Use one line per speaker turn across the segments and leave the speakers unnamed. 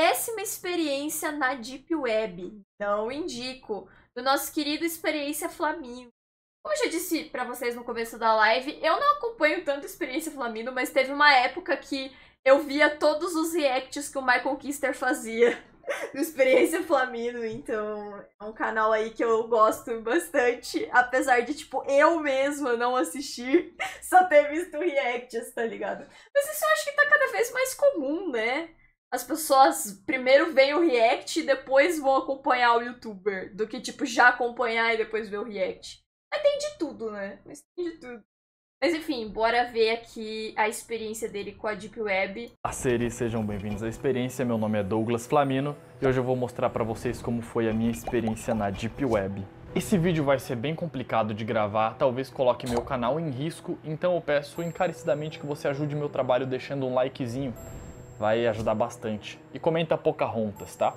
péssima experiência na Deep Web. Não indico. Do nosso querido Experiência Flamingo. Como eu já disse para vocês no começo da live, eu não acompanho tanto Experiência Flamingo, mas teve uma época que eu via todos os reacts que o Michael Kister fazia do Experiência Flamino, então é um canal aí que eu gosto bastante, apesar de, tipo, eu mesma não assistir, só ter visto reacts, tá ligado? Mas isso eu acho que tá cada vez mais comum, né? As pessoas primeiro veem o react e depois vão acompanhar o youtuber, do que, tipo, já acompanhar e depois ver o react. Mas tem de tudo, né? Mas tem de tudo. Mas enfim, bora ver aqui a experiência dele com a Deep Web.
Parceiros, sejam bem-vindos à experiência. Meu nome é Douglas Flamino e hoje eu vou mostrar para vocês como foi a minha experiência na Deep Web. Esse vídeo vai ser bem complicado de gravar, talvez coloque meu canal em risco, então eu peço encarecidamente que você ajude meu trabalho deixando um likezinho, vai ajudar bastante. E comenta Pocahontas, tá?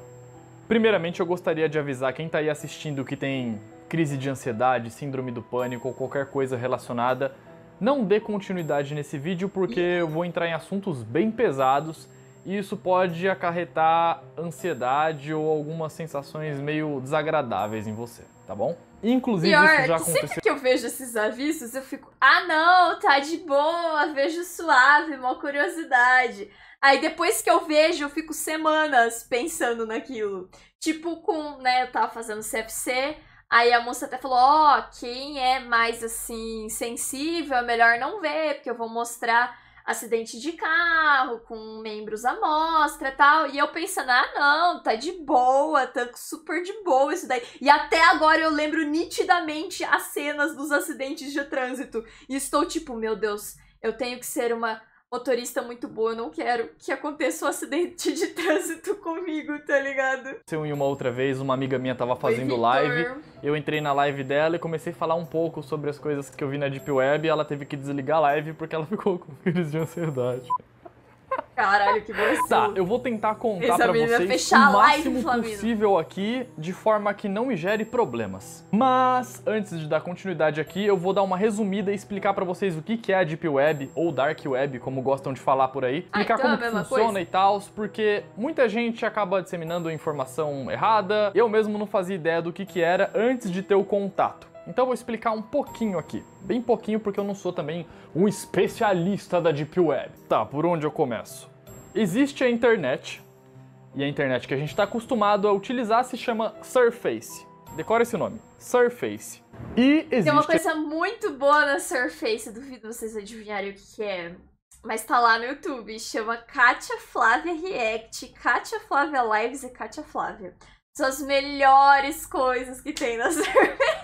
Primeiramente eu gostaria de avisar quem tá aí assistindo que tem crise de ansiedade, síndrome do pânico ou qualquer coisa relacionada, não dê continuidade nesse vídeo porque eu vou entrar em assuntos bem pesados e isso pode acarretar ansiedade ou algumas sensações meio desagradáveis em você, tá bom?
Inclusive, Pior, isso já aconteceu. Sempre que eu vejo esses avisos, eu fico, ah não, tá de boa, vejo suave, uma curiosidade. Aí depois que eu vejo, eu fico semanas pensando naquilo. Tipo com, né, eu tava fazendo CFC, Aí a moça até falou: Ó, oh, quem é mais assim sensível, é melhor não ver, porque eu vou mostrar acidente de carro com membros à mostra e tal. E eu pensando: ah, não, tá de boa, tá super de boa isso daí. E até agora eu lembro nitidamente as cenas dos acidentes de trânsito. E estou tipo: meu Deus, eu tenho que ser uma motorista muito boa, eu não quero que aconteça um acidente de trânsito comigo, tá ligado?
Em uma outra vez, uma amiga minha tava fazendo Oi, live, eu entrei na live dela e comecei a falar um pouco sobre as coisas que eu vi na Deep Web e ela teve que desligar a live porque ela ficou com crise de ansiedade.
Caralho, que vacilo.
Tá, eu vou tentar contar Essa pra vocês o máximo live, possível aqui, de forma que não me gere problemas. Mas, antes de dar continuidade aqui, eu vou dar uma resumida e explicar pra vocês o que é a Deep Web, ou Dark Web, como gostam de falar por aí. Explicar ah, então como é funciona coisa? e tal, porque muita gente acaba disseminando informação errada. Eu mesmo não fazia ideia do que que era antes de ter o contato. Então eu vou explicar um pouquinho aqui. Bem pouquinho porque eu não sou também um especialista da Deep Web. Tá, por onde eu começo? Existe a internet, e a internet que a gente está acostumado a utilizar se chama Surface. Decora esse nome, Surface. E existe...
Tem uma coisa muito boa na Surface, duvido vocês adivinharem o que é. Mas tá lá no YouTube, chama Katia Flávia React, Katia Flávia Lives e Katia Flávia. São as melhores coisas que tem na Surface.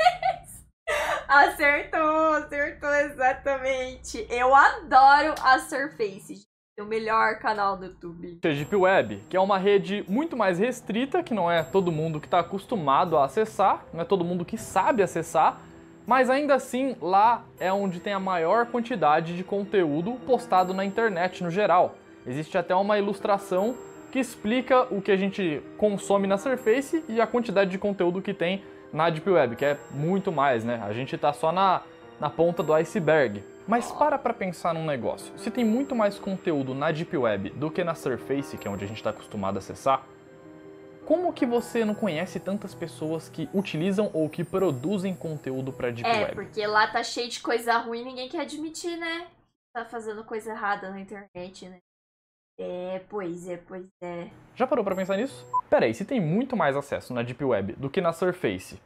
Acertou, acertou exatamente. Eu adoro a Surface. O melhor canal do YouTube.
A Deep Web, que é uma rede muito mais restrita, que não é todo mundo que está acostumado a acessar, não é todo mundo que sabe acessar, mas ainda assim lá é onde tem a maior quantidade de conteúdo postado na internet no geral. Existe até uma ilustração que explica o que a gente consome na Surface e a quantidade de conteúdo que tem na Deep Web, que é muito mais, né? A gente está só na, na ponta do iceberg. Mas para para pensar num negócio. Se tem muito mais conteúdo na Deep Web do que na Surface, que é onde a gente está acostumado a acessar, como que você não conhece tantas pessoas que utilizam ou que produzem conteúdo para Deep
é,
Web?
É, porque lá tá cheio de coisa ruim e ninguém quer admitir, né? Tá fazendo coisa errada na internet, né? É, pois é, pois é.
Já parou para pensar nisso? Peraí, se tem muito mais acesso na Deep Web do que na Surface,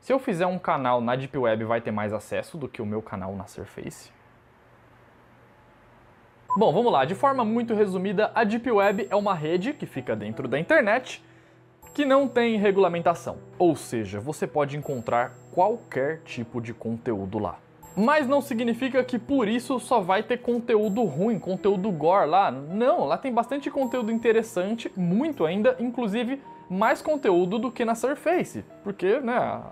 se eu fizer um canal na Deep Web vai ter mais acesso do que o meu canal na Surface? Bom, vamos lá. De forma muito resumida, a Deep Web é uma rede que fica dentro da internet que não tem regulamentação. Ou seja, você pode encontrar qualquer tipo de conteúdo lá. Mas não significa que por isso só vai ter conteúdo ruim, conteúdo gore lá. Não, lá tem bastante conteúdo interessante, muito ainda, inclusive mais conteúdo do que na Surface, porque, né,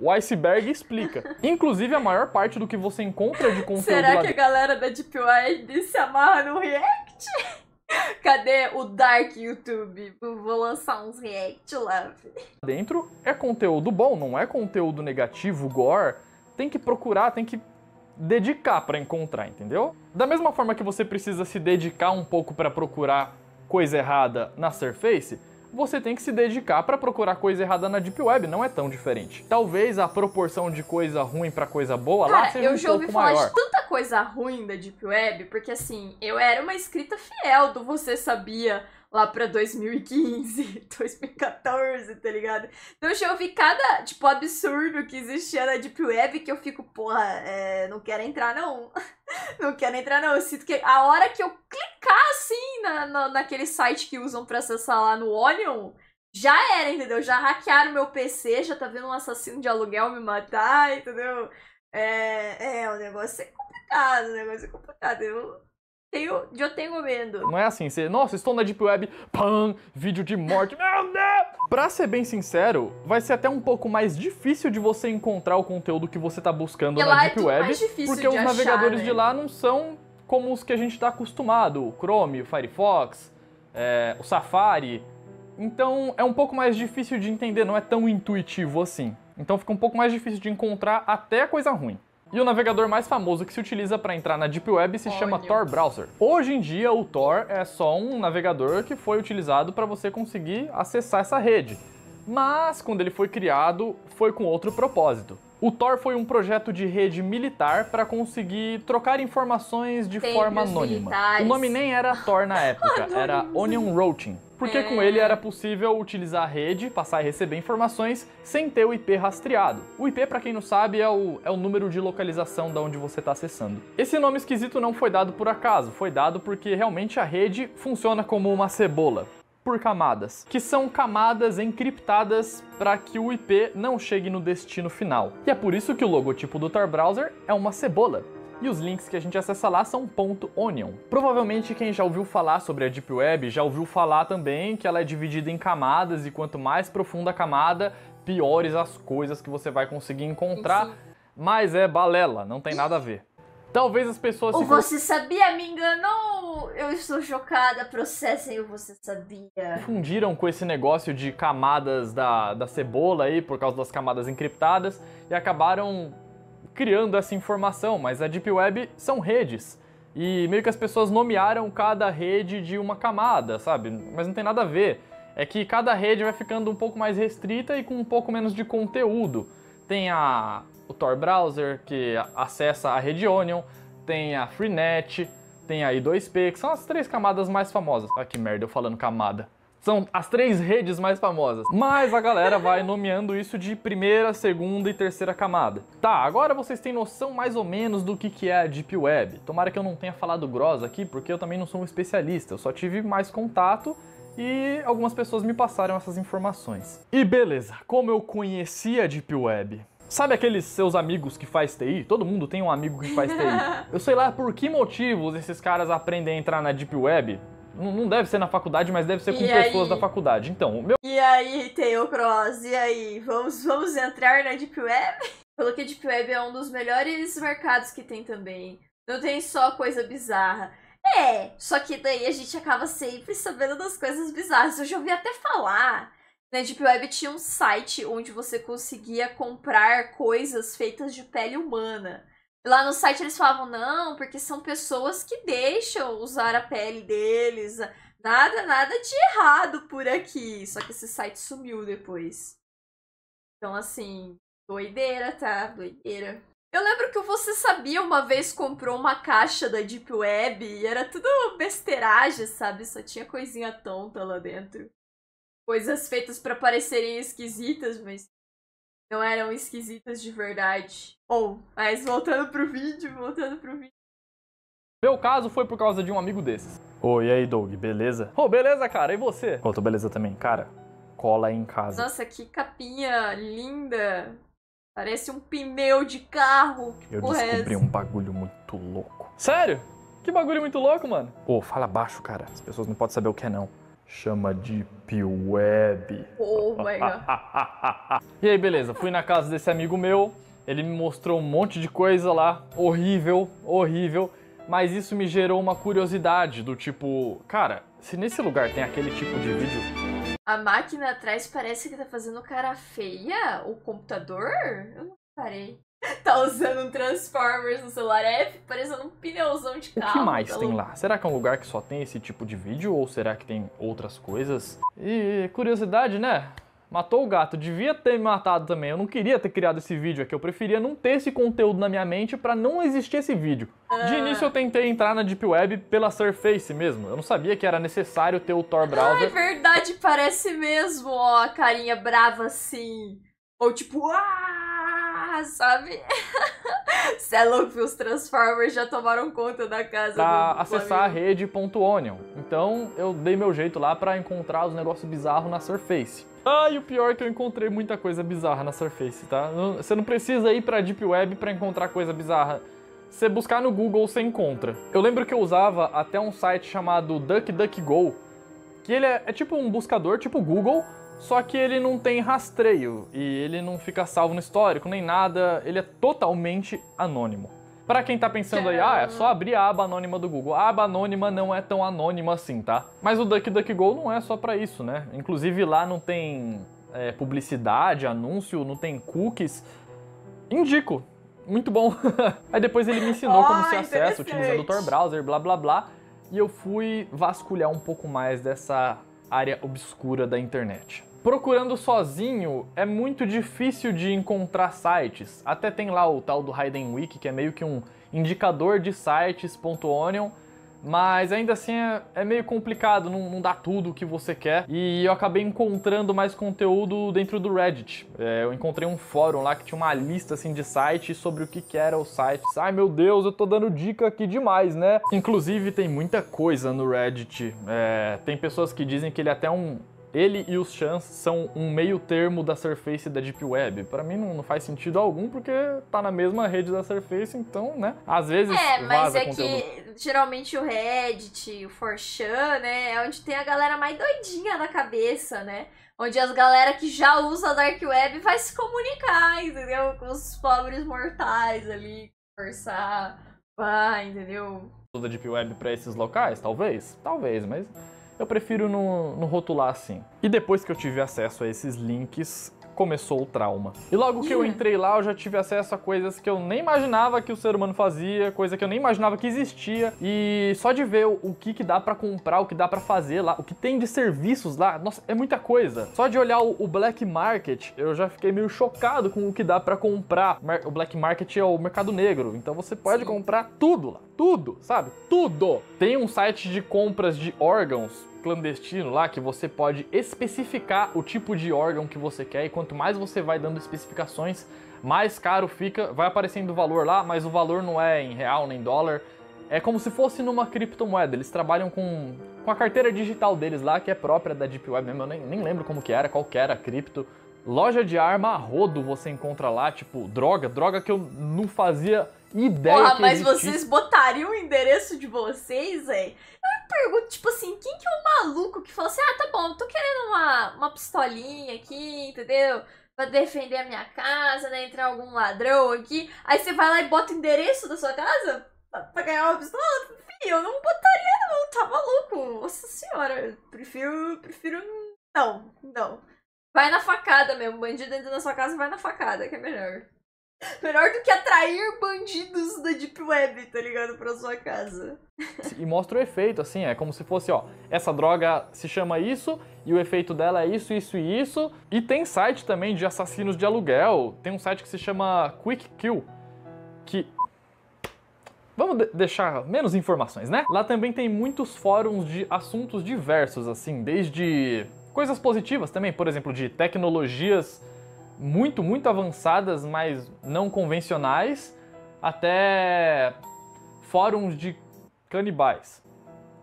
o iceberg explica. Inclusive, a maior parte do que você encontra de conteúdo
Será que a galera da Deep Web se amarra no React? Cadê o Dark YouTube? Vou lançar uns React lá.
Dentro é conteúdo bom, não é conteúdo negativo, gore tem que procurar, tem que dedicar para encontrar, entendeu? Da mesma forma que você precisa se dedicar um pouco para procurar coisa errada na Surface, você tem que se dedicar para procurar coisa errada na Deep Web, não é tão diferente. Talvez a proporção de coisa ruim para coisa boa
Cara,
lá seja
eu
um
já ouvi
pouco
falar
maior.
de tanta coisa ruim da Deep Web, porque assim, eu era uma escrita fiel do Você Sabia lá pra 2015, 2014, tá ligado? Então eu ouvi cada, tipo, absurdo que existia na Deep Web que eu fico, porra, é, não quero entrar não. não quero entrar não. Eu sinto que a hora que eu clicar assim na, na, naquele site que usam pra acessar lá no Onion, já era, entendeu? Já hackearam meu PC, já tá vendo um assassino de aluguel me matar, entendeu? É, é, o negócio é complicado, o negócio é complicado. Eu tenho, eu tenho medo.
Não é assim, você, nossa, estou na Deep Web, pam, vídeo de morte, meu Deus! Pra ser bem sincero, vai ser até um pouco mais difícil de você encontrar o conteúdo que você tá buscando
Porque
na
é
Deep
tudo
Web,
mais difícil
porque os
achar,
navegadores
né?
de lá não são como os que a gente tá acostumado, o Chrome, o Firefox, é, o Safari. Então é um pouco mais difícil de entender, não é tão intuitivo assim. Então fica um pouco mais difícil de encontrar até coisa ruim. E o navegador mais famoso que se utiliza para entrar na Deep Web se chama. Tor Browser. Hoje em dia, o Tor é só um navegador que foi utilizado para você conseguir acessar essa rede. Mas quando ele foi criado, foi com outro propósito. O Tor foi um projeto de rede militar para conseguir trocar informações de forma anônima.
militares.
O nome nem era Tor na época, era. Onion Routing. Porque com ele era possível utilizar a rede, passar e receber informações sem ter o IP rastreado. O IP, para quem não sabe, é o, é o número de localização da onde você está acessando. Esse nome esquisito não foi dado por acaso, foi dado porque realmente a rede funciona como uma cebola. Por camadas, que são camadas encriptadas para que o IP não chegue no destino final. E é por isso que o logotipo do Tor Browser é uma cebola. E os links que a gente acessa lá são .onion. Provavelmente quem já ouviu falar sobre a Deep Web já ouviu falar também que ela é dividida em camadas e quanto mais profunda a camada, piores as coisas que você vai conseguir encontrar.
Sim.
Mas é balela, não tem nada a ver. Talvez as pessoas
O
se
Você Sabia me enganou! Eu estou chocada, processem o Você Sabia.
confundiram com esse negócio de camadas da, da cebola aí, por causa das camadas encriptadas, e acabaram criando essa informação, mas a Deep Web são redes. E meio que as pessoas nomearam cada rede de uma camada, sabe? Mas não tem nada a ver. É que cada rede vai ficando um pouco mais restrita e com um pouco menos de conteúdo. Tem a, o Tor Browser, que acessa a rede Onion, tem a Freenet, tem a I2P, que são as três camadas mais famosas. Ah, que merda, eu falando camada. São as três redes mais famosas. Mas a galera vai nomeando isso de primeira, segunda e terceira camada. Tá, agora vocês têm noção mais ou menos do que, que é a Deep Web. Tomara que eu não tenha falado grossa aqui, porque eu também não sou um especialista. Eu só tive mais contato e algumas pessoas me passaram essas informações. E beleza, como eu conheci a Deep Web? Sabe aqueles seus amigos que faz TI? Todo mundo tem um amigo que faz TI. Eu sei lá por que motivos esses caras aprendem a entrar na Deep Web. Não deve ser na faculdade, mas deve ser com
E
pessoas
aí?
da faculdade. Então, o meu
E aí, Theo Cross, e aí? Vamos, vamos entrar na Deep Web? Falou que a Deep Web é um dos melhores mercados que tem também. Não tem só coisa bizarra. É, só que daí a gente acaba sempre sabendo das coisas bizarras. Eu já ouvi até falar. Na Deep Web tinha um site onde você conseguia comprar coisas feitas de pele humana. Lá no site eles falavam, não, porque são pessoas que deixam usar a pele deles. Nada, nada de errado por aqui. Só que esse site sumiu depois. Então, assim, doideira, tá? Doideira. Eu lembro que Você Sabia uma vez comprou uma caixa da Deep Web e era tudo besteiragem, sabe? Só tinha coisinha tonta lá dentro. Coisas feitas pra parecerem esquisitas, mas não eram esquisitas de verdade. Ou, mas voltando pro vídeo, voltando pro vídeo.
Meu caso foi por causa de um amigo desses. Oi, e aí, Doug, beleza? Ô, beleza, cara, e você? Ô, tô beleza também. Cara, cola aí em casa.
Nossa, que capinha linda! Parece um pneu de carro. Que
Eu
é
descobri um bagulho muito louco. Sério? Que bagulho muito louco, mano? Ô, fala baixo, cara. As pessoas não podem saber o que é, não. Chama Deep Web.
Oh my god.
e aí, beleza, fui na casa desse amigo meu, ele me mostrou um monte de coisa lá, horrível, horrível, mas isso me gerou uma curiosidade do tipo, cara, se nesse lugar tem aquele tipo de vídeo,
A máquina atrás parece que tá fazendo cara feia. O computador? Eu não parei. tá usando um Transformers no celular F, parecendo um pneuzão de carro.
O que mais
tá
tem lá? Será que é um lugar que só tem esse tipo de vídeo ou será que tem outras coisas? E curiosidade, né? Matou o gato, devia ter me matado também. Eu não queria ter criado esse vídeo aqui, eu preferia não ter esse conteúdo na minha mente pra não existir esse vídeo. De
Ah.
início eu tentei entrar na Deep Web pela Surface mesmo. Eu não sabia que era necessário ter o Tor
É
Browser.
verdade, parece mesmo, ó, a carinha brava assim. Ou tipo, ah, sabe? Cê é louco, os Transformers já tomaram conta da casa
Pra
do
acessar a
Flamengo.
rede .onion. Então eu dei meu jeito lá pra encontrar os negócios bizarros na Surface. Ah, e o pior é que eu encontrei muita coisa bizarra na Surface, tá? Você não precisa ir pra Deep Web pra encontrar coisa bizarra. Você buscar no Google, você encontra. Eu lembro que eu usava até um site chamado DuckDuckGo, que ele é, é tipo um buscador, tipo Google, só que ele não tem rastreio e ele não fica salvo no histórico nem nada, ele é totalmente anônimo. Pra quem tá pensando aí, ah, é só abrir a aba anônima do Google. A aba anônima não é tão anônima assim, tá? Mas o DuckDuckGo não é só pra isso, né? Inclusive lá não tem é, publicidade, anúncio, não tem cookies. Indico. Muito bom. Aí depois ele me ensinou como
Ah,
se acessa utilizando o Tor Browser, blá blá blá. E eu fui vasculhar um pouco mais dessa área obscura da internet. Procurando sozinho é muito difícil de encontrar sites. Até tem lá o tal do Hidden Wiki, que é meio que um indicador de sites.onion, mas ainda assim é, é meio complicado, não, não dá tudo o que você quer. E eu acabei encontrando mais conteúdo dentro do Reddit. É, eu encontrei um fórum lá que tinha uma lista assim de sites sobre o que, que era os sites. Ai meu Deus, eu tô dando dica aqui demais, né? Inclusive tem muita coisa no Reddit. É, tem pessoas que dizem que ele é até um. Ele e os Chans são um meio termo da Surface e da Deep Web. Pra mim não, não faz sentido algum, porque tá na mesma rede da Surface, então, né? Às vezes
É, mas é
conteúdo.
que geralmente o Reddit, o 4chan, né, é onde tem a galera mais doidinha da cabeça, né? Onde as galera que já usa a Dark Web vai se comunicar, entendeu? Com os pobres mortais ali, conversar, vai, entendeu?
da Deep Web pra esses locais? Talvez, talvez, mas eu prefiro não, rotular assim. E depois que eu tive acesso a esses links, começou o trauma. E logo que eu
Ih.
entrei lá, eu já tive acesso a coisas que eu nem imaginava que o ser humano fazia, coisa que eu nem imaginava que existia. E só de ver o, que, que dá pra comprar, o que dá pra fazer lá, o que tem de serviços lá, nossa, é muita coisa. Só de olhar o, o Black Market, eu já fiquei meio chocado com o que dá pra comprar. O Black Market é o mercado negro, então você pode
Sim.
comprar tudo lá, tudo, sabe? Tudo. Tem um site de compras de órgãos clandestino lá que você pode especificar o tipo de órgão que você quer e quanto mais você vai dando especificações, mais caro fica. Vai aparecendo o valor lá, mas o valor não é em real nem dólar. É como se fosse numa criptomoeda. Eles trabalham com, com a carteira digital deles lá, que é própria da Deep Web mesmo. Eu nem, nem lembro como que era, qual que era a cripto. Loja de arma rodo você encontra lá, tipo, droga, droga que eu não fazia ideia
Porra,
que
mas vocês botariam o endereço de vocês, velho? Eu me pergunto, tipo assim, quem que é o maluco que fala assim, ah, tá bom, tô querendo uma, uma pistolinha aqui, entendeu? Pra defender a minha casa, né? Entrar algum ladrão aqui. Aí você vai lá e bota o endereço da sua casa pra, pra ganhar uma pistola? Filho, eu não botaria não, tá maluco? Nossa senhora, eu prefiro, prefiro não, não. Vai na facada mesmo, bandido entra na sua casa, vai na facada, que é melhor. Melhor do que atrair bandidos da Deep Web, tá ligado? Pra sua casa.
E mostra o efeito, assim, é como se fosse, ó, essa droga se chama isso, e o efeito dela é isso, isso e isso. E tem site também de assassinos de aluguel, tem um site que se chama Quick Kill, que... Vamos de- deixar menos informações, né? Lá também tem muitos fóruns de assuntos diversos, assim, desde coisas positivas também, por exemplo, de tecnologias muito, muito avançadas, mas não convencionais, até fóruns de canibais.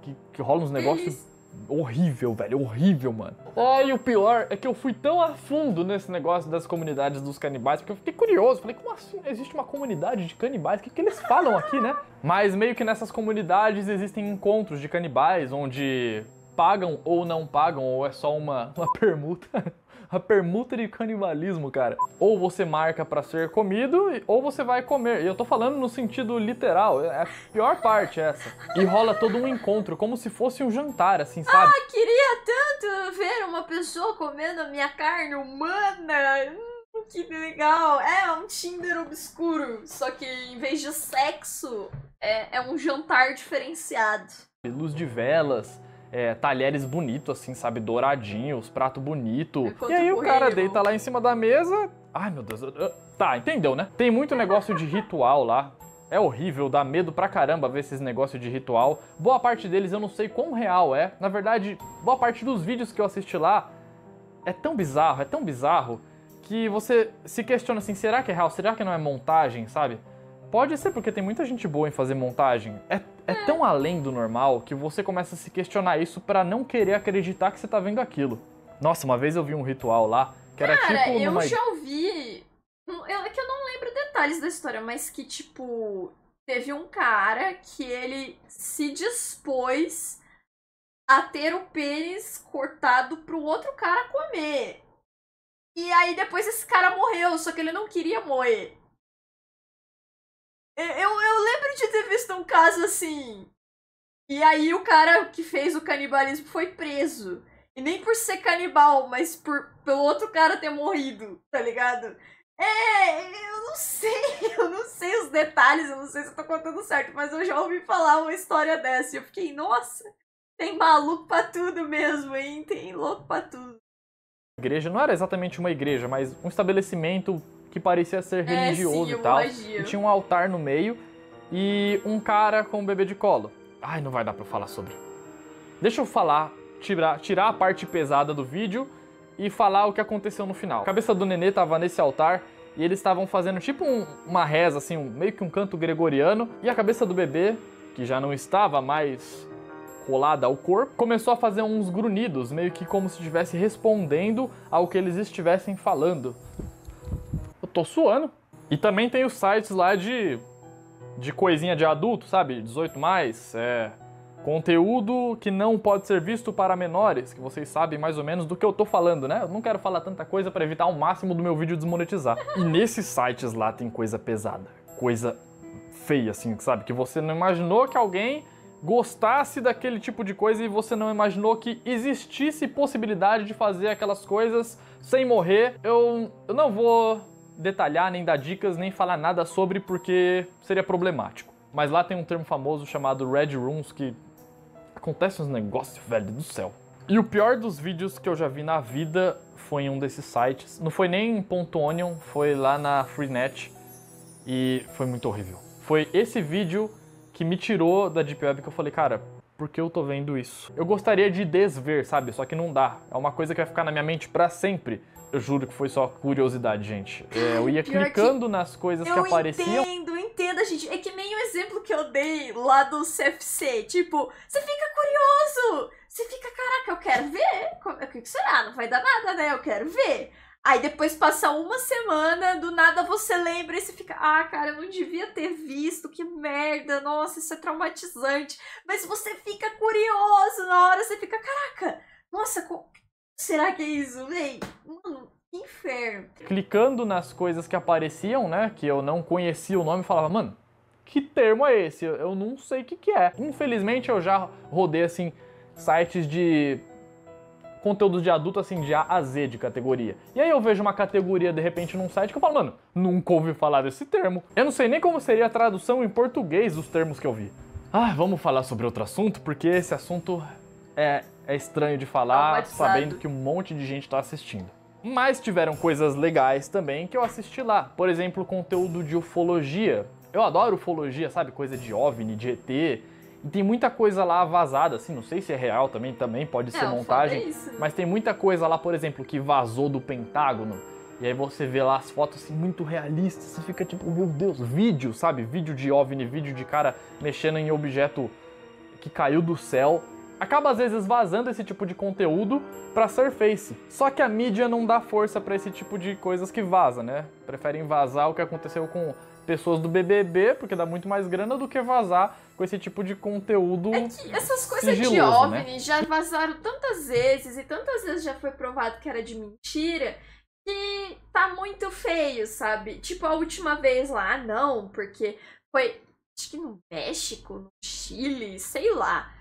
Que, que rola uns negócios horrível, velho, horrível, mano. Ah, e o pior é que eu fui tão a fundo nesse negócio das comunidades dos canibais, porque eu fiquei curioso, falei, como assim existe uma comunidade de canibais? O que, que eles falam aqui, né? Mas meio que nessas comunidades existem encontros de canibais, onde pagam ou não pagam, ou é só uma, uma permuta. A permuta de canibalismo, cara. Ou você marca pra ser comido, ou você vai comer. E eu tô falando no sentido literal. É a pior parte essa. E rola todo um encontro, como se fosse um jantar, assim, sabe?
Queria tanto ver uma pessoa comendo a minha carne humana. Hum, que legal! É um Tinder obscuro, só que em vez de sexo, é, é um jantar diferenciado.
Luz de velas, é, talheres bonitos, assim, sabe? Douradinhos, prato bonito.
Enquanto
e aí o cara deita lá em cima da mesa. Ai, meu Deus. eu- eu- Tá, entendeu, né? Tem muito negócio de ritual lá. É horrível, dá medo pra caramba ver esses negócios de ritual. Boa parte deles eu não sei quão real é. Na verdade, boa parte dos vídeos que eu assisti lá é tão bizarro, é tão bizarro, que você se questiona assim, será que é real? Será que não é montagem, sabe? Pode ser, porque tem muita gente boa em fazer montagem. É, é tão além do normal que você começa a se questionar isso pra não querer acreditar que você tá vendo aquilo. Nossa, uma vez eu vi um ritual lá que era
Cara,
tipo
eu
numa.
já ouvi. eu- É que eu não lembro detalhes da história, mas que, tipo, teve um cara que ele se dispôs a ter o pênis cortado pro outro cara comer. E aí depois esse cara morreu, só que ele não queria morrer. Eu, eu, eu lembro de ter visto um caso assim. E aí o cara que fez o canibalismo foi preso. E nem por ser canibal, mas por pelo outro cara ter morrido, tá ligado? É, eu não sei, eu não sei os detalhes, eu não sei se eu tô contando certo, mas eu já ouvi falar uma história dessa e eu fiquei, nossa, tem maluco pra tudo mesmo, hein? Tem louco pra tudo.
igreja, não era exatamente uma igreja, mas um estabelecimento que parecia ser religioso
é, sim,
e tal.
magia.
E tinha um altar no meio e um cara com um bebê de colo. Ai, não vai dar pra eu falar sobre. Deixa eu falar, tirar, tirar a parte pesada do vídeo e falar o que aconteceu no final. A cabeça do nenê tava nesse altar e eles estavam fazendo tipo um- uma reza, assim, um- meio que um canto gregoriano. E a cabeça do bebê, que já não estava mais colada ao corpo, começou a fazer uns grunhidos, meio que como se estivesse respondendo ao que eles estivessem falando. Tô suando. E também tem os sites lá de de coisinha de adulto, sabe? 18 mais, é conteúdo que não pode ser visto para menores, que vocês sabem mais ou menos do que eu tô falando, né? Eu não quero falar tanta coisa para evitar ao máximo do meu vídeo desmonetizar. E nesses sites lá tem coisa pesada, coisa feia assim, sabe? Que você não imaginou que alguém gostasse daquele tipo de coisa e você não imaginou que existisse possibilidade de fazer aquelas coisas sem morrer. Eu, eu não vou detalhar, nem dar dicas, nem falar nada sobre porque seria problemático. Mas lá tem um termo famoso chamado Red Rooms que acontece uns negócios, velho do céu. E o pior dos vídeos que eu já vi na vida foi em um desses sites. Não foi nem em Ponto Onion, foi lá na Freenet e foi muito horrível. Foi esse vídeo que me tirou da Deep Web que eu falei, cara, por que eu tô vendo isso? Eu gostaria de desver, sabe? Só que não dá. É uma coisa que vai ficar na minha mente pra sempre. Eu juro que foi só curiosidade, gente. É, eu ia
Pior
clicando nas coisas que
Eu
apareciam.
entendo, entenda, gente. É que nem o exemplo que eu dei lá do CFC. Tipo, você fica curioso. Você fica, caraca, eu quero ver. O que será? Não vai dar nada, né? Eu quero ver. Aí depois passa uma semana, do nada você lembra e você fica, ah, cara, eu não devia ter visto, que merda, nossa, isso é traumatizante. Mas você fica curioso na hora, você fica, caraca, nossa, será que é isso? Véi, mano, que inferno.
clicando nas coisas que apareciam, né? Que eu não conhecia o nome falava, mano, que termo é esse? Eu- Eu não sei o que, que é. Infelizmente eu já rodei assim sites de conteúdos de adulto assim de A a Z de categoria. E aí eu vejo uma categoria de repente num site que eu falo, mano, nunca ouvi falar desse termo. Eu não sei nem como seria a tradução em português dos termos que eu vi. Ah, vamos falar sobre outro assunto, porque esse assunto é, é estranho de falar, sabendo que um monte de gente tá assistindo. Mas tiveram coisas legais também que eu assisti lá. Por exemplo, conteúdo de ufologia. Eu adoro ufologia, sabe? Coisa de OVNI, de ET. E tem muita coisa lá vazada, assim, não sei se é real também, também pode ser
É, foda
montagem.
isso?
Mas tem muita coisa lá, por exemplo, que vazou do Pentágono. E aí você vê lá as fotos assim, muito realistas, você fica tipo, meu Deus, vídeo, sabe? Vídeo de OVNI, vídeo de cara mexendo em objeto que caiu do céu. Acaba às vezes vazando esse tipo de conteúdo pra surface. Só que a mídia não dá força pra esse tipo de coisas que vaza, né? Preferem vazar o que aconteceu com pessoas do BBB, porque dá muito mais grana do que vazar com esse tipo de conteúdo.
É que essas coisas de
sigiloso, né?
OVNI já vazaram tantas vezes e tantas vezes já foi provado que era de mentira que tá muito feio, sabe? Tipo, a última vez lá, ah, não, porque foi, acho que no México, no Chile, sei lá.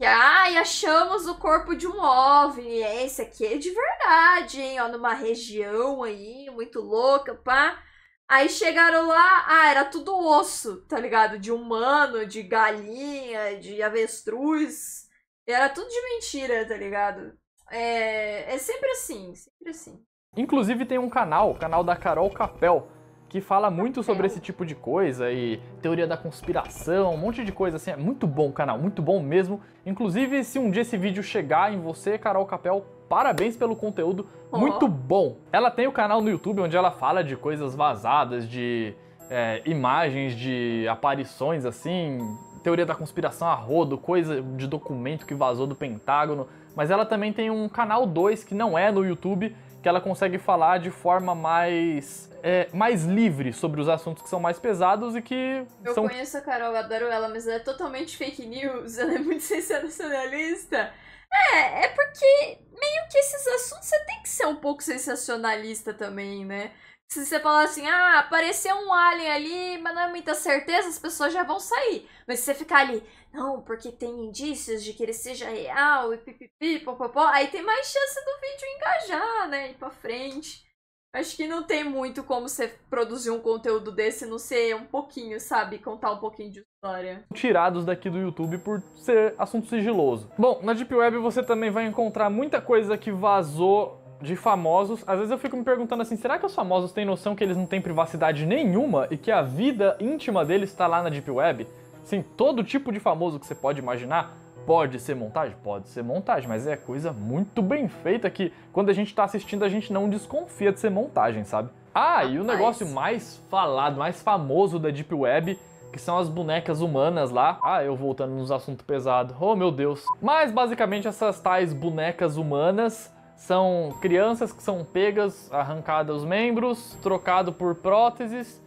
Que, ai, achamos o corpo de um OVNI. Esse aqui é de verdade, hein? Ó, numa região aí, muito louca, pá. Aí chegaram lá, ah, era tudo osso, tá ligado? De humano, de galinha, de avestruz. Era tudo de mentira, tá ligado? É, é sempre assim, sempre assim.
Inclusive tem um canal, o canal da Carol Capel, que fala muito sobre esse tipo de coisa e teoria da conspiração, um monte de coisa assim. É muito bom o canal, muito bom mesmo. Inclusive, se um dia esse vídeo chegar em você, Carol Capel, parabéns pelo conteúdo, oh. muito bom. Ela tem o canal no YouTube onde ela fala de coisas vazadas, de é, imagens de aparições assim, teoria da conspiração a rodo, coisa de documento que vazou do Pentágono. Mas ela também tem um canal 2 que não é no YouTube, que ela consegue falar de forma mais é, mais livre sobre os assuntos que são mais pesados e que
eu
são...
conheço a Carol, adoro ela, mas ela é totalmente fake news, ela é muito sensacionalista. É, é porque meio que esses assuntos você tem que ser um pouco sensacionalista também, né? Se você falar assim, ah, apareceu um alien ali, mas não é muita certeza, as pessoas já vão sair. Mas se você ficar ali, não, porque tem indícios de que ele seja real e pipipi, popopó, aí tem mais chance do vídeo engajar, né? Ir pra frente. Acho que não tem muito como você produzir um conteúdo desse não ser um pouquinho, sabe? Contar um pouquinho de história.
Tirados daqui do YouTube por ser assunto sigiloso. Bom, na Deep Web você também vai encontrar muita coisa que vazou de famosos. Às vezes eu fico me perguntando assim, será que os famosos têm noção que eles não têm privacidade nenhuma e que a vida íntima deles está lá na Deep Web? Sim, todo tipo de famoso que você pode imaginar pode ser montagem? Pode ser montagem, mas é coisa muito bem feita que quando a gente está assistindo a gente não desconfia de ser montagem, sabe? Ah, e o negócio mais falado, mais famoso da Deep Web que são as bonecas humanas lá. Ah, eu voltando nos assuntos pesados. Oh, meu Deus. Mas basicamente essas tais bonecas humanas são crianças que são pegas, arrancadas os membros, trocado por próteses,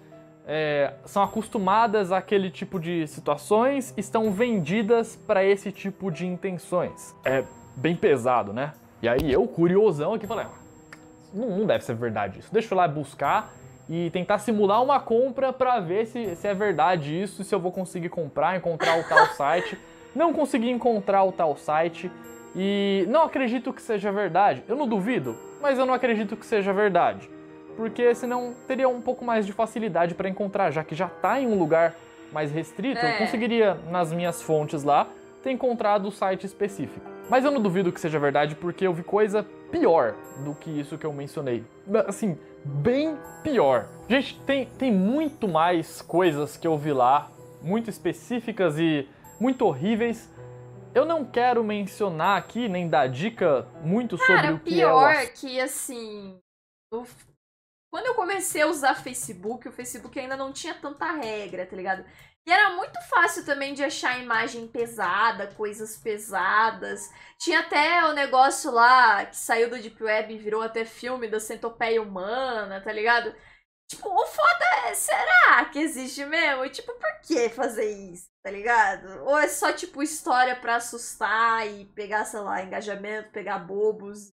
é, são acostumadas àquele tipo de situações, estão vendidas para esse tipo de intenções. É bem pesado, né? E aí eu, curiosão aqui, falei, ah, não, não deve ser verdade isso. Deixa eu lá buscar e tentar simular uma compra para ver se, se é verdade isso, se eu vou conseguir comprar, encontrar o tal site. Não consegui encontrar o tal site. E não acredito que seja verdade. Eu não duvido, mas eu não acredito que seja verdade. Porque senão teria um pouco mais de facilidade para encontrar, já que já está em um lugar mais restrito, é. eu conseguiria, nas minhas fontes lá, ter encontrado o site específico. Mas eu não duvido que seja verdade porque eu vi coisa pior do que isso que eu mencionei. Assim, bem pior. Gente, tem, tem muito mais coisas que eu vi lá, muito específicas e muito horríveis, eu não quero mencionar aqui, nem dar dica muito
Cara,
sobre o que
pior
é
o... que, assim... Quando eu comecei a usar Facebook, o Facebook ainda não tinha tanta regra, tá ligado? E era muito fácil também de achar imagem pesada, coisas pesadas. Tinha até o negócio lá que saiu do Deep Web e virou até filme da centopeia humana, tá ligado? Tipo, o foda é, será que existe mesmo? Tipo, por que fazer isso, tá ligado? Ou é só, tipo, história pra assustar e pegar, sei lá, engajamento, pegar bobos,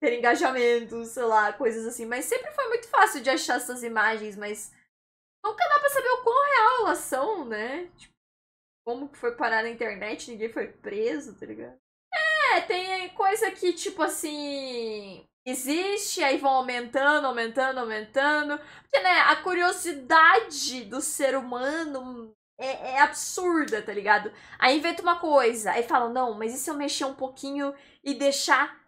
ter engajamento, sei lá, coisas assim. Mas sempre foi muito fácil de achar essas imagens, mas nunca dá pra saber o quão real elas são, né? Tipo, como que foi parar na internet, ninguém foi preso, tá ligado? É, tem coisa que, tipo assim existe, aí vão aumentando, aumentando, aumentando. Porque, né, a curiosidade do ser humano é, é, absurda, tá ligado? Aí inventa uma coisa, aí falam, não, mas e se eu mexer um pouquinho e deixar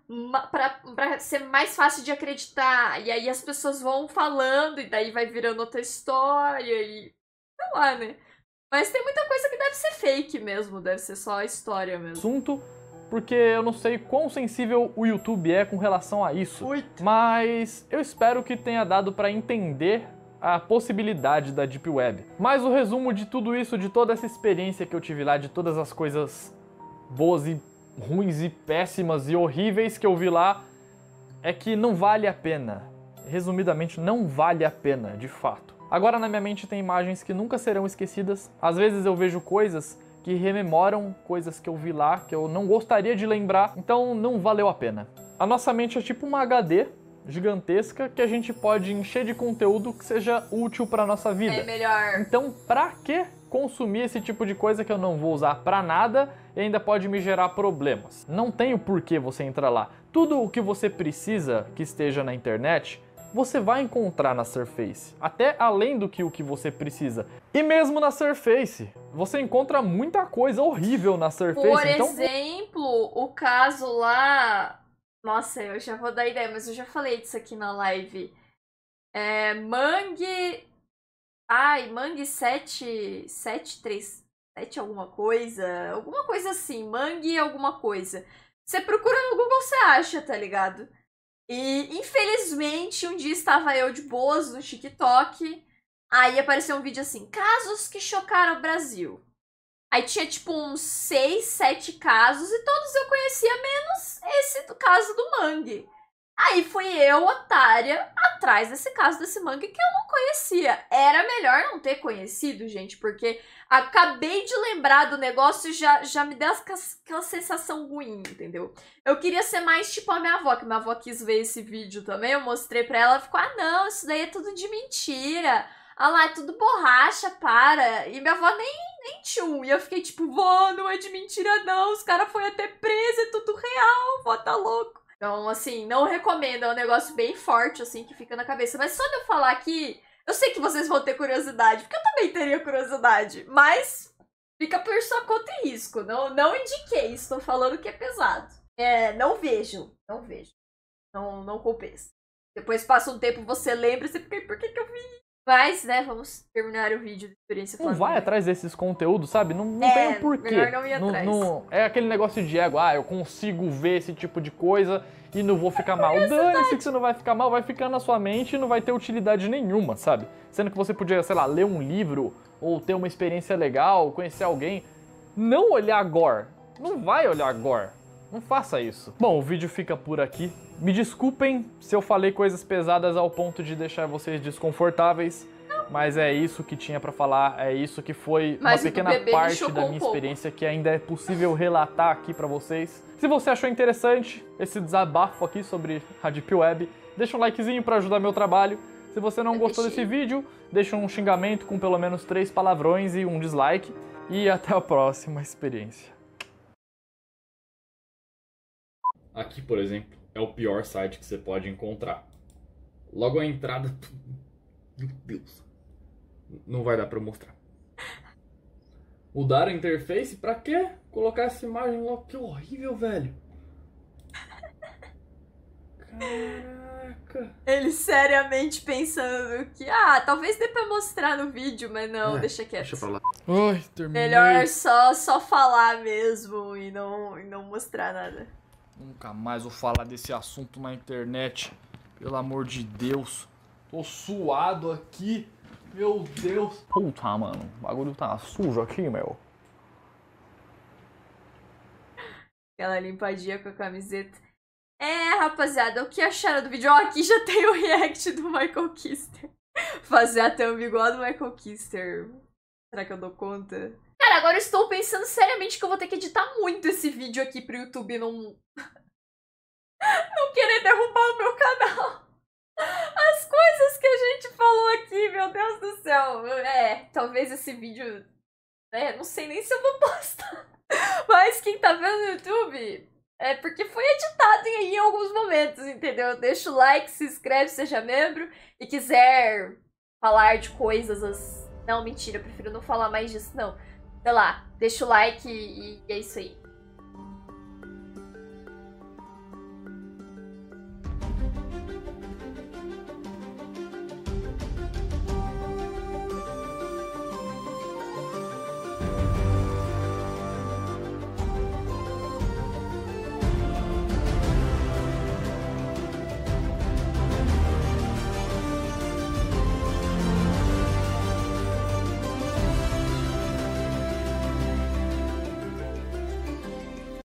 pra, pra ser mais fácil de acreditar? E aí as pessoas vão falando, e daí vai virando outra história, e. sei lá, né? Mas tem muita coisa que deve ser fake mesmo, deve ser só a história mesmo.
Assunto porque eu não sei quão sensível o YouTube é com relação a isso. Oito. Mas eu espero que tenha dado para entender a possibilidade da Deep Web. Mas o resumo de tudo isso, de toda essa experiência que eu tive lá, de todas as coisas boas e ruins e péssimas e horríveis que eu vi lá, é que não vale a pena. Resumidamente, não vale a pena, de fato. Agora na minha mente tem imagens que nunca serão esquecidas. Às vezes eu vejo coisas que rememoram coisas que eu vi lá, que eu não gostaria de lembrar, então não valeu a pena. A nossa mente é tipo uma HD gigantesca que a gente pode encher de conteúdo que seja útil para nossa vida.
É melhor.
Então, para que consumir esse tipo de coisa que eu não vou usar para nada e ainda pode me gerar problemas. Não tem o porquê você entrar lá. Tudo o que você precisa que esteja na internet você vai encontrar na Surface, até além do que o que você precisa. E mesmo na Surface, você encontra muita coisa horrível na Surface.
Por
então...
exemplo, o caso lá. Nossa, eu já vou dar ideia, mas eu já falei disso aqui na live. É, Mangue. Ai, Mangue 7. 737 alguma coisa. Alguma coisa assim. Mangue alguma coisa. Você procura no Google, você acha, tá ligado? E infelizmente, um dia estava eu de boas no TikTok. Aí apareceu um vídeo assim: casos que chocaram o Brasil. Aí tinha tipo uns 6, 7 casos e todos eu conhecia, menos esse do caso do Mangue. Aí fui eu, otária, atrás desse caso desse mangue que eu não conhecia. Era melhor não ter conhecido, gente, porque acabei de lembrar do negócio e já, já me deu aquela sensação ruim, entendeu? Eu queria ser mais tipo a minha avó, que minha avó quis ver esse vídeo também. Eu mostrei pra ela, ela ficou: ah, não, isso daí é tudo de mentira. Ah lá, é tudo borracha, para. E minha avó nem, nem tchum. E eu fiquei tipo, vó, não é de mentira não. Os caras foram até presos, é tudo real, vó tá louco. Então, assim, não recomendo, é um negócio bem forte, assim, que fica na cabeça. Mas só de eu falar aqui, eu sei que vocês vão ter curiosidade, porque eu também teria curiosidade, mas fica por sua conta e risco. Não, não indiquei, estou falando que é pesado. É, não vejo, não vejo. Não, não compensa. Depois passa um tempo, você lembra e você fica, por que, que eu vi mas, né, vamos terminar o vídeo de experiência
Não vai atrás desses conteúdos, sabe? Não, não é, tem um porquê.
Melhor não ir atrás.
Não, é aquele negócio de ego, ah, eu consigo ver esse tipo de coisa e não vou ficar mal. Dane-se que você não vai ficar mal, vai ficar na sua mente e não vai ter utilidade nenhuma, sabe? Sendo que você podia, sei lá, ler um livro ou ter uma experiência legal, conhecer alguém. Não olhar gore. Não vai olhar gore. Não faça isso. Bom, o vídeo fica por aqui. Me desculpem se eu falei coisas pesadas ao ponto de deixar vocês desconfortáveis, mas é isso que tinha para falar, é isso que foi mas uma pequena parte da minha um experiência que ainda é possível relatar aqui para vocês. Se você achou interessante esse desabafo aqui sobre a Deep Web, deixa um likezinho para ajudar meu trabalho. Se você não gostou desse vídeo, deixa um xingamento com pelo menos três palavrões e um dislike. E até a próxima experiência. Aqui, por exemplo, é o pior site que você pode encontrar. Logo a entrada. Meu Deus. Não vai dar pra mostrar. Mudar a interface? Pra quê? Colocar essa imagem logo. Que horrível, velho. Caraca.
Ele seriamente pensando que, ah, talvez dê pra mostrar no vídeo, mas não, é, deixa quieto.
Deixa pra lá. Ai, terminei.
Melhor só, só falar mesmo e não, e não mostrar nada.
Nunca mais vou falar desse assunto na internet. Pelo amor de Deus. Tô suado aqui. Meu Deus. Puta, mano. O bagulho tá sujo aqui, meu.
Aquela limpadinha com a camiseta. É, rapaziada, o que acharam do vídeo? Ó, aqui já tem o react do Michael Kister. Fazer a thumb igual a do Michael Kister. Será que eu dou conta? Agora eu estou pensando seriamente que eu vou ter que editar muito esse vídeo aqui pro YouTube não... não querer derrubar o meu canal. As coisas que a gente falou aqui, meu Deus do céu. É, talvez esse vídeo... É, não sei nem se eu vou postar. Mas quem tá vendo no YouTube... É porque foi editado em, em alguns momentos, entendeu? Deixa o like, se inscreve, seja membro. E quiser falar de coisas... As... Não, mentira, eu prefiro não falar mais disso, não sei lá, deixa o like e, e é isso aí.